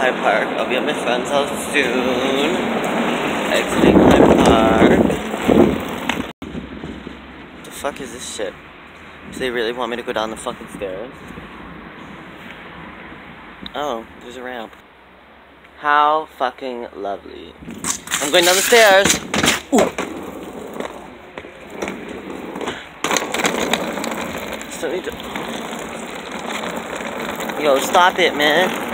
High Park. I'll be at my friend's house soon. Exiting High Park. What the fuck is this shit? Do they really want me to go down the fucking stairs? Oh, there's a ramp. How fucking lovely. I'm going down the stairs. Ooh. Still need to... Yo, stop it, man.